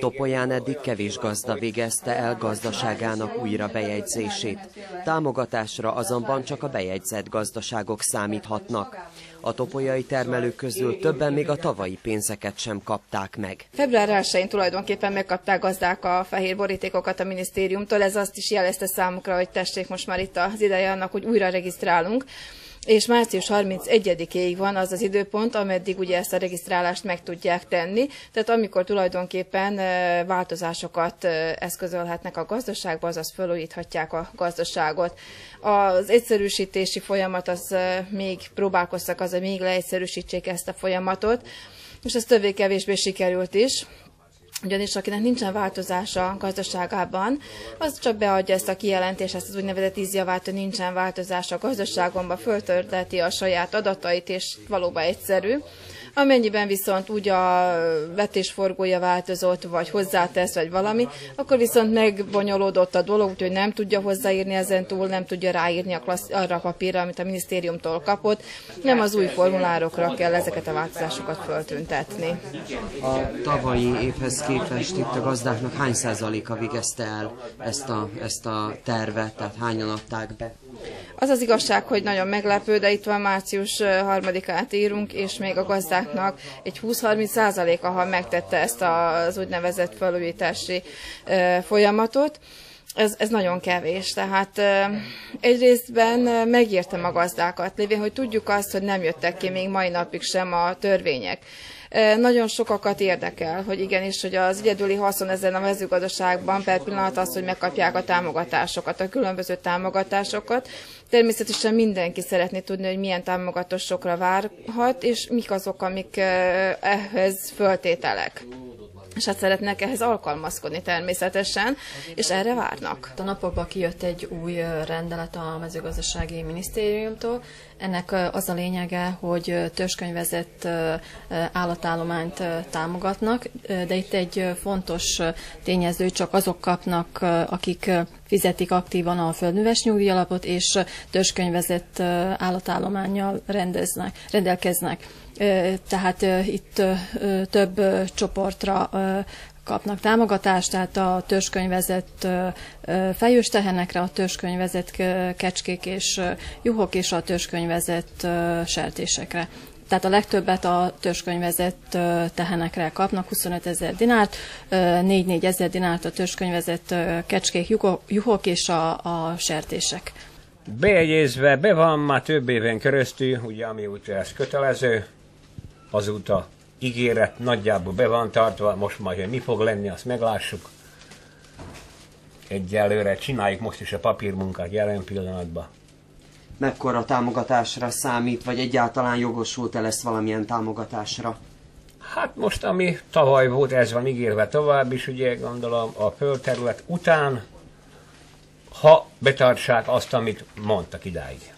Topolyán eddig kevés gazda végezte el gazdaságának újra bejegyzését. Támogatásra azonban csak a bejegyzett gazdaságok számíthatnak. A topolyai termelők közül többen még a tavalyi pénzeket sem kapták meg. Február 1-én tulajdonképpen megkapták gazdák a fehér borítékokat a minisztériumtól. Ez azt is jelezte számukra, hogy tessék, most már itt az ideje annak, hogy újra regisztrálunk és március 31-ig van az az időpont, ameddig ugye ezt a regisztrálást meg tudják tenni, tehát amikor tulajdonképpen változásokat eszközölhetnek a gazdaságba, azaz felújíthatják a gazdaságot. Az egyszerűsítési folyamat az még próbálkoztak az, hogy még leegyszerűsítsék ezt a folyamatot, és ez többé-kevésbé sikerült is ugyanis akinek nincsen változása a gazdaságában, az csak beadja ezt a kijelentést, ezt az úgynevezett ízjavát, hogy nincsen változása a gazdaságomban, föltörteti a saját adatait, és valóban egyszerű. Amennyiben viszont úgy a vetésforgója változott, vagy hozzátesz, vagy valami, akkor viszont megbonyolódott a dolog, úgyhogy nem tudja hozzáírni ezen túl, nem tudja ráírni a klassz, arra a papírra, amit a minisztériumtól kapott. Nem az új formulárokra kell ezeket a változásokat föltüntetni. A tavalyi évhez képest itt a gazdáknak hány százaléka végezte el ezt a, ezt a tervet, tehát hányan adták be? Az az igazság, hogy nagyon meglepő, de itt van március harmadikát írunk, és még a gazdáknak egy 20-30 százaléka, ha megtette ezt az úgynevezett felújítási folyamatot. Ez, ez nagyon kevés, tehát egyrésztben megértem a gazdákat, lévén, hogy tudjuk azt, hogy nem jöttek ki még mai napig sem a törvények. Nagyon sokakat érdekel, hogy igenis, hogy az egyedüli haszon ezen a mezőgazdaságban per pillanat az, hogy megkapják a támogatásokat, a különböző támogatásokat. Természetesen mindenki szeretné tudni, hogy milyen támogatásokra várhat, és mik azok, amik ehhez föltételek és hát szeretnek ehhez alkalmazkodni természetesen, és erre várnak. A napokban kijött egy új rendelet a mezőgazdasági minisztériumtól. Ennek az a lényege, hogy törzskönyvezett állatállományt támogatnak, de itt egy fontos tényező, csak azok kapnak, akik fizetik aktívan a földműves nyugdíjalapot, és törzskönyvezett állatállományjal rendeznek, rendelkeznek tehát itt több csoportra kapnak támogatást, tehát a törzskönyvezett fejős tehenekre, a törzskönyvezett kecskék és juhok és a törzskönyvezett sertésekre. Tehát a legtöbbet a törzskönyvezett tehenekre kapnak, 25 ezer dinárt, 4-4 ezer dinárt a törzskönyvezett kecskék, juhok és a, a sertések. Bejegyezve be van már több éven keresztül, ugye amióta ez kötelező, azóta ígéret nagyjából be van tartva, most majd mi fog lenni, azt meglássuk. Egyelőre csináljuk most is a papírmunkát jelen pillanatban. Mekkora támogatásra számít, vagy egyáltalán jogosult-e lesz valamilyen támogatásra? Hát most, ami tavaly volt, ez van ígérve tovább is, ugye gondolom a földterület után, ha betartsák azt, amit mondtak idáig,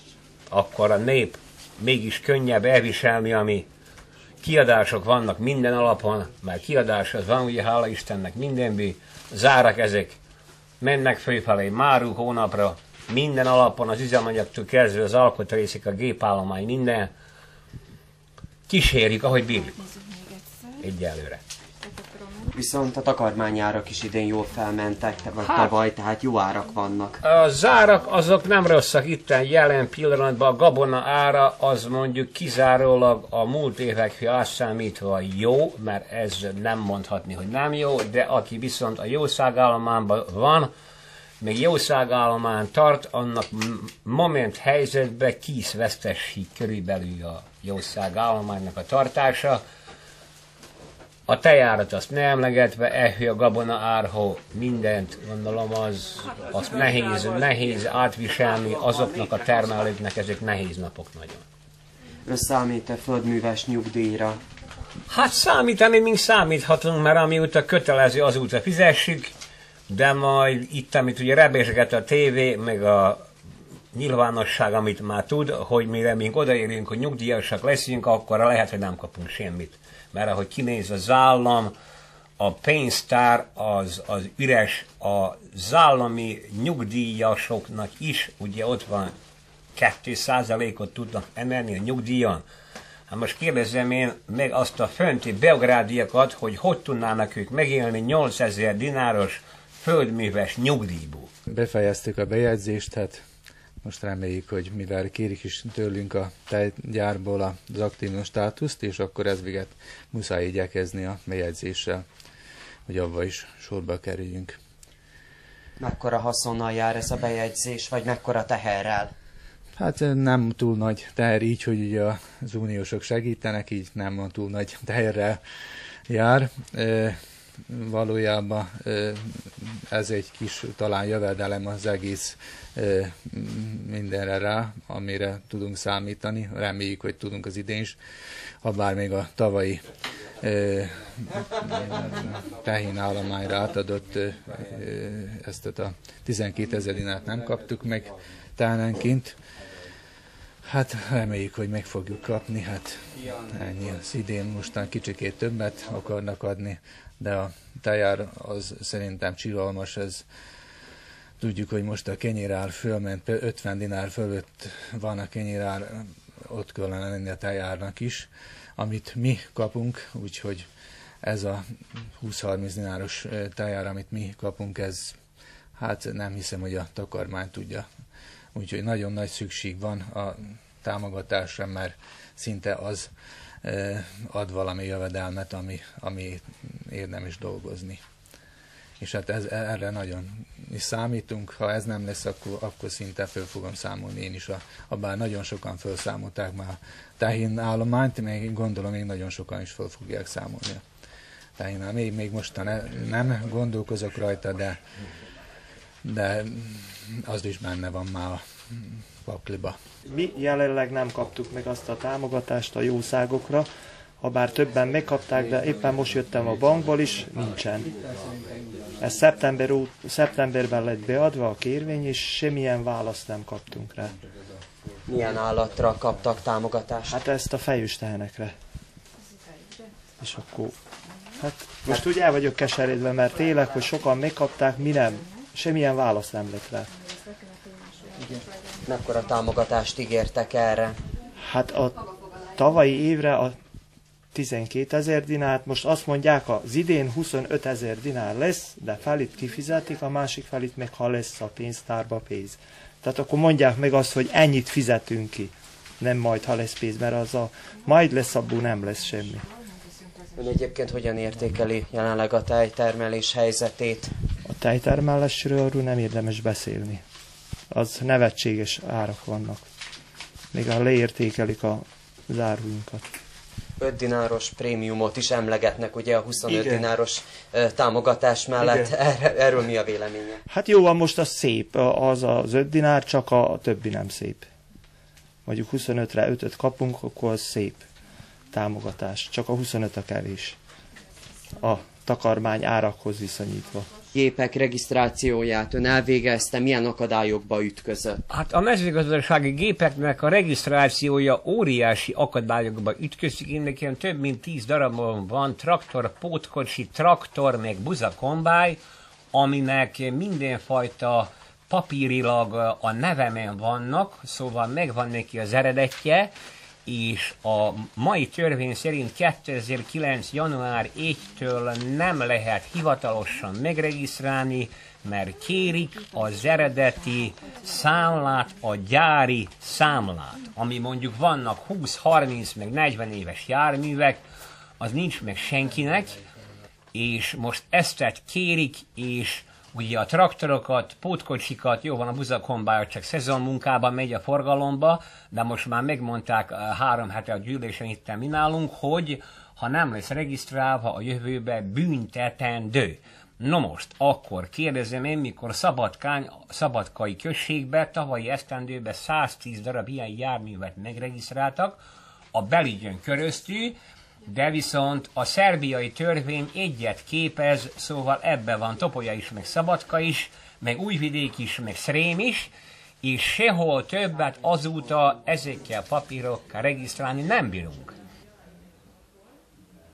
akkor a nép mégis könnyebb elviselni, ami kiadások vannak minden alapon, mert kiadás az van, ugye hála Istennek mindenbi, zárak ezek, mennek fölfelé máru hónapra, minden alapon az üzemanyagtól kezdve az alkotrészek, a gépállomány, minden kísérjük, ahogy bírjuk. Egyelőre. Viszont a takarmányárak is idén jól felmentek, vagy hát, tavaly, tehát jó árak vannak. A zárak azok nem rosszak itten jelen pillanatban, a gabona ára az mondjuk kizárólag a múlt évekre átszámítva jó, mert ez nem mondhatni, hogy nem jó, de aki viszont a jószágállományban van, még jószágállomán tart, annak moment helyzetben vesztesít körülbelül a jószágállománynak a tartása, a tejárat azt ne emlegetve, ehő a gabona árhó, mindent, gondolom az, az nehéz, nehéz átviselni azoknak a termelőknek, ezek nehéz napok nagyon. Összeállít-e földműves nyugdíjra? Hát számítani, mint számíthatunk, mert amióta kötelező, azóta fizessük, de majd itt, amit ugye rebésget a tévé, meg a nyilvánosság, amit már tud, hogy mire mink odaérünk, hogy nyugdíjasak leszünk, akkor lehet, hogy nem kapunk semmit. Mert ahogy kinéz az állam, a pénztár az, az üres, a zállami nyugdíjasoknak is, ugye ott van 2%-ot tudnak emelni a nyugdíjon, Hát most kérdezem én meg azt a fönti beográdiakat, hogy hogy tudnának ők megélni 8000 dináros földműves nyugdíjból. Befejeztük a bejegyzést, hát most reméljük, hogy mivel kérik is tőlünk a tejgyárból az aktív státuszt, és akkor ez véget muszáj igyekezni a bejegyzéssel, hogy abba is sorba kerüljünk. Mekkora haszonnal jár ez a bejegyzés, vagy mekkora teherrel? Hát nem túl nagy teher így, hogy ugye az uniósok segítenek, így nem túl nagy teherrel jár. Valójában ez egy kis talán jövedelem az egész mindenre rá, amire tudunk számítani. Reméljük, hogy tudunk az idén is, ha bár még a tavalyi tehén állományra átadott ezt a 12 ezer nem kaptuk meg tánenként. Hát reméljük, hogy meg fogjuk kapni, hát ennyi az idén. Mostan kicsikét többet akarnak adni, de a tejár az szerintem csilalmas, ez tudjuk, hogy most a kenyérár fölment, 50 dinár fölött van a kenyérár, ott kellene lenni a tejárnak is, amit mi kapunk, úgyhogy ez a 20-30 dináros tejár, amit mi kapunk, ez hát nem hiszem, hogy a takarmány tudja Úgyhogy nagyon nagy szükség van a támogatásra, mert szinte az ad valami jövedelmet, ami, ami érdemes dolgozni. És hát ez, erre nagyon is számítunk. Ha ez nem lesz, akkor, akkor szinte föl fogom számolni én is. A, a bár nagyon sokan felszámolták már a tehén állományt, még gondolom még nagyon sokan is föl fogják számolni tehénnál. Még, még mostan ne, nem gondolkozok rajta, de, de az is benne van már a pakliba. Mi jelenleg nem kaptuk meg azt a támogatást a jószágokra, ha bár többen megkapták, de éppen most jöttem a bankból is, nincsen. Ez szeptember, szeptemberben lett beadva a kérvény, és semmilyen választ nem kaptunk rá. Milyen állatra kaptak támogatást? Hát ezt a fejős tehenekre. És akkor, hát most úgy el vagyok keseredve, mert tényleg, hogy sokan megkapták, mi nem. Semmilyen válasz nem lett rá. Mekkora támogatást ígértek erre? Hát a tavalyi évre a 12 ezer dinárt, most azt mondják, az idén 25 ezer dinár lesz, de felit kifizetik, a másik felit meg ha lesz a pénztárba pénz. Tehát akkor mondják meg azt, hogy ennyit fizetünk ki, nem majd ha lesz pénz, mert az a majd lesz, abból nem lesz semmi. Ön egyébként hogyan értékeli jelenleg a tejtermelés helyzetét? A tejtermelésről nem érdemes beszélni az nevetséges árak vannak. Még ha leértékelik a záruinkat. 5 dináros prémiumot is emlegetnek, ugye a 25 Igen. dináros támogatás mellett. Er, erről mi a véleménye? Hát jó, van most az szép, az az 5 dinár, csak a többi nem szép. Mondjuk 25-re 5-öt kapunk, akkor az szép támogatás. Csak a 25 a kevés. A takarmány árakhoz viszonyítva gépek regisztrációját ön elvégezte, milyen akadályokba ütközött? Hát a mezőgazdasági gépeknek a regisztrációja óriási akadályokba ütközik. Én nekem több mint tíz darabon van traktor, pótkocsi, traktor, meg buzakombály, aminek mindenfajta papírilag a nevemen vannak, szóval megvan neki az eredetje, és a mai törvény szerint 2009. január 1-től nem lehet hivatalosan megregisztrálni, mert kérik az eredeti számlát, a gyári számlát, ami mondjuk vannak 20-30 meg 40 éves járművek, az nincs meg senkinek, és most ezt kérik, és ugye a traktorokat, pótkocsikat, jó van a buzakombája, csak szezonmunkában megy a forgalomba, de most már megmondták eh, három hete a gyűlésen itt mi nálunk, hogy ha nem lesz regisztrálva a jövőbe büntetendő. No most, akkor kérdezem én, mikor Szabadkány, Szabadkai községbe tavalyi esztendőben 110 darab ilyen járművet megregisztráltak, a belügyön köröztül, de viszont a szerbiai törvény egyet képez, szóval ebbe van Topolya is, meg Szabadka is, meg Újvidék is, meg Szrém is, és sehol többet azóta ezekkel papírokkal regisztrálni nem bírunk.